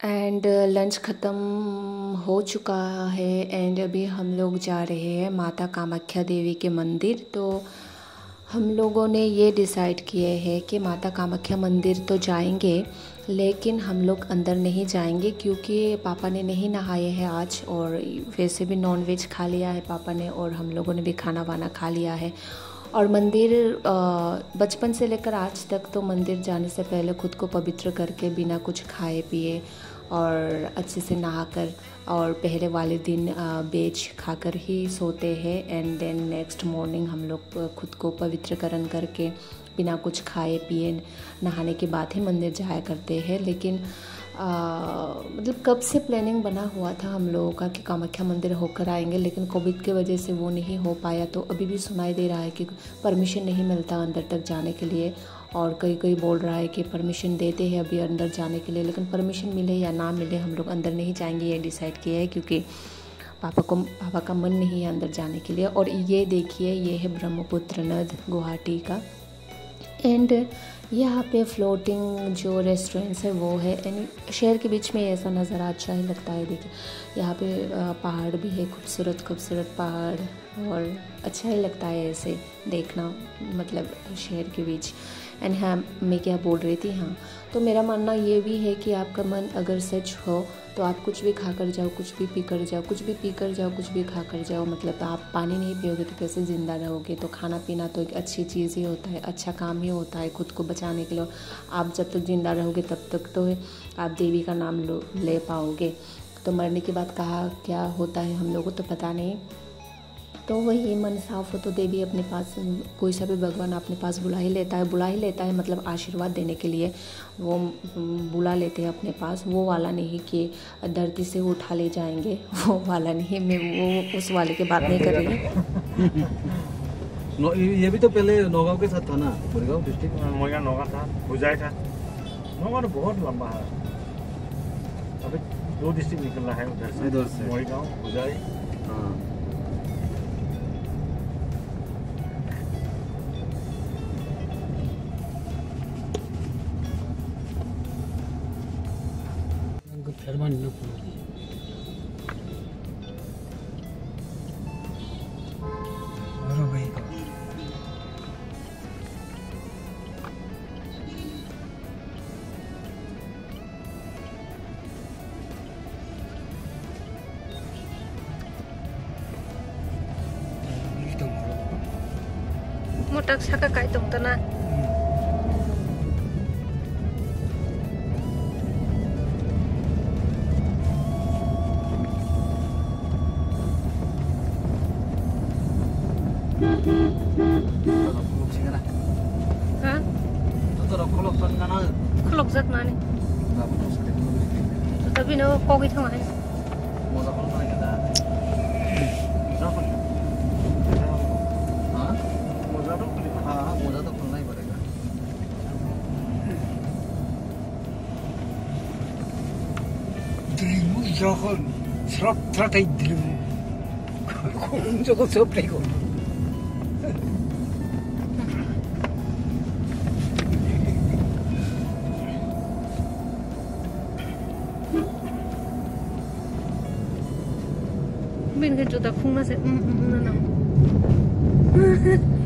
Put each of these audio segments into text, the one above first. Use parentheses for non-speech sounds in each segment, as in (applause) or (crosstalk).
And lunch ख़त्म हो चुका है एंड अभी हम लोग जा रहे हैं माता कामाख्या देवी के मंदिर तो हम लोगों ने ये डिसाइड किए हैं कि माता कामाख्या मंदिर तो जाएँगे, लेकिन हम लोग अंदर नहीं जाएँगे क्योंकि पापा ने नहीं नहाए हैं आज और वैसे भी नॉन वेज खा लिया है पापा ने और हम लोगों ने भी खाना वाना खा लिया है। और मंदिर बचपन से लेकर आज तक तो मंदिर जाने से पहले खुद को पवित्र करके बिना कुछ खाए पिए और अच्छे से नहाकर और पहले वाले दिन बेच खाकर ही सोते हैं एंड देन नेक्स्ट मॉर्निंग हम लोग खुद को पवित्रकरण करके बिना कुछ खाए, पिए, नहाने के बाद ही मंदिर जाया करते हैं। लेकिन मतलब कब से प्लानिंग बना हुआ था हम लोगों का कि कामाख्या मंदिर होकर आएँगे, लेकिन कोविड की वजह से वो नहीं हो पाया। तो अभी भी सुनाई दे रहा है कि परमिशन नहीं मिलता अंदर तक जाने के लिए। और कई कई बोल रहा है कि परमिशन देते हैं अभी अंदर जाने के लिए, लेकिन परमिशन मिले या ना मिले, हम लोग अंदर नहीं जाएँगे, ये डिसाइड किया है, क्योंकि पापा को, पापा का मन नहीं है अंदर जाने के लिए। और ये देखिए, ये है ब्रह्मपुत्र नद गुवाहाटी का। एंड यहाँ पे फ्लोटिंग जो रेस्टोरेंट्स है, वो है। एंड शहर के बीच में ऐसा नज़ारा अच्छा ही लगता है, देखिए। यहाँ पे पहाड़ भी है, खूबसूरत खूबसूरत पहाड़, और अच्छा ही लगता है ऐसे देखना मतलब शहर के बीच। एंड हाँ मैं क्या बोल रही थी? हाँ। तो मेरा मानना ये भी है कि आपका मन अगर सच हो तो आप कुछ भी खा कर जाओ, कुछ भी पी कर जाओ, कुछ भी पी कर जाओ, कुछ भी खा कर जाओ मतलब आप पानी नहीं पियोगे तो कैसे ज़िंदा रहोगे? तो खाना पीना तो एक अच्छी चीज़ ही होता है अच्छा काम ही होता है खुद को बचाने के लिए। आप जब तक ज़िंदा रहोगे, तब तक तो आप देवी का नाम ले पाओगे। तो मरने के बाद कहा क्या होता है हम लोगों को तो पता नहीं। तो वही मन साफ़ हो तो देवी अपने पास कोई सा भी भगवान अपने पास बुला ही लेता है बुला ही लेता है मतलब आशीर्वाद देने के लिए वो बुला लेते हैं अपने पास। वो वाला नहीं कि धरती से उठा ले जाएँगे वो वाला नहीं मैं वो उस वाले की बात नहीं कर रही ये भी तो पहले नौगांव के साथ था ना मुरगांव डिस्ट्रिक्ट मुरगांव नौगांव था हुजाई था। नौगांव तो बहुत लंबा है। अभी दो डिस्ट्रिक्ट निकल रहा है उधर से ばになこのもっく坂かいと思ったな。Ha? Totoro kolok son ngana. Kolok zat mane. Tetapi no kogi thang ai. Mo da kolok ngana. যখন স্রপ ত্রাটাই দিল যখন সব রেখো 就个空了噻嗯嗯嗯嗯。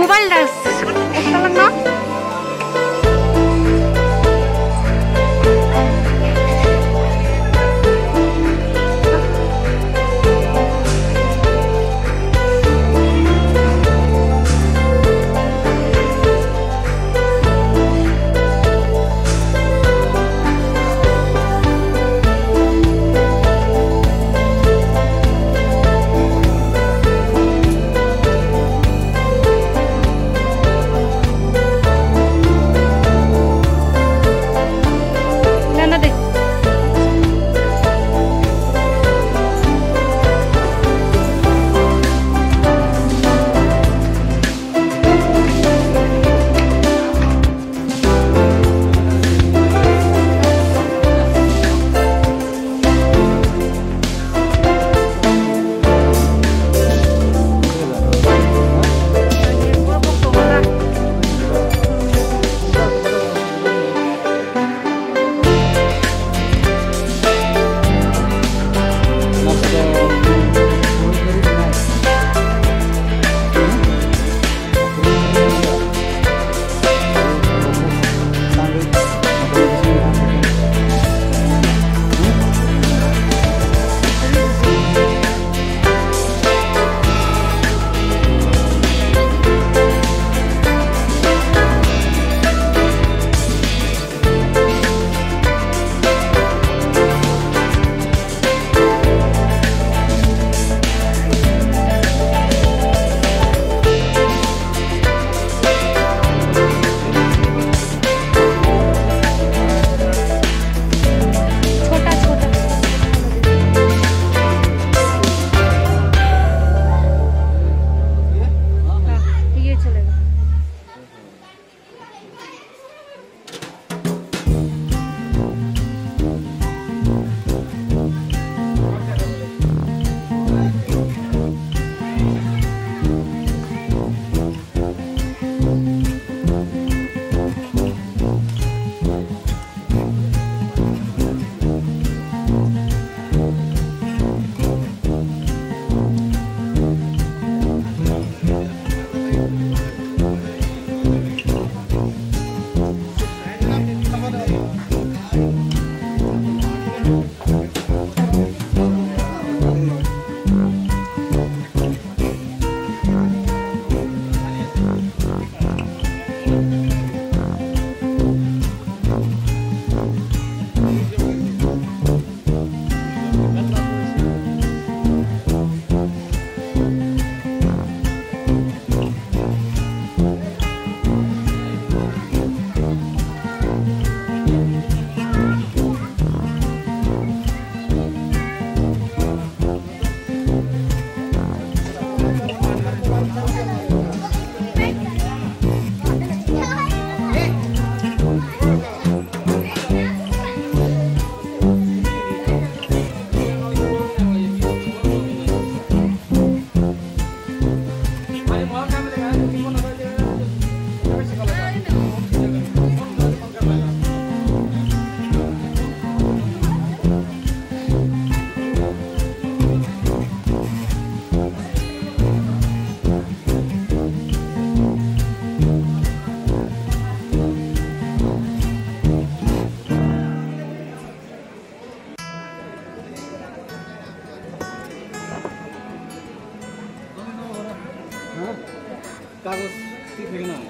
muevan las... ¿Estaban? Carlos Tijerina.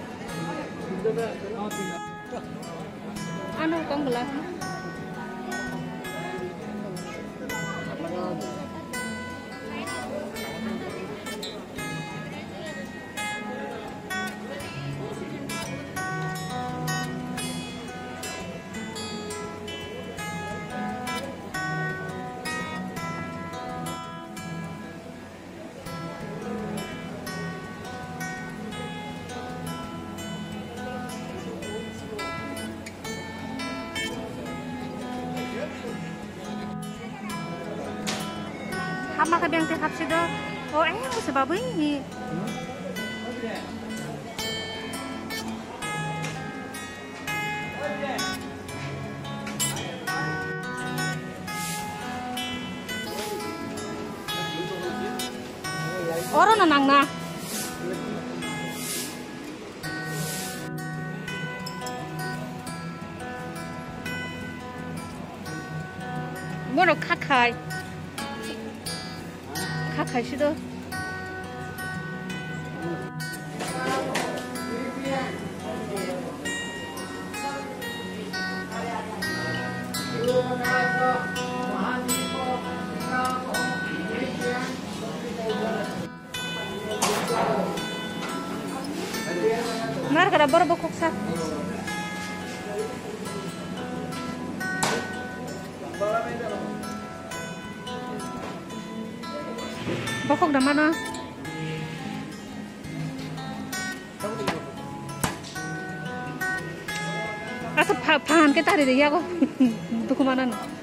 가마가 병대 갑시다. 어, 에, 무슨 바보이니? 얼어나 낙나. 뭐로 카카이. 他开始的。Нар kada borbo koksa. Para mí Kokok udah mana? Asap pan, kita ada ya kok. (laughs) Untuk ke mana nih?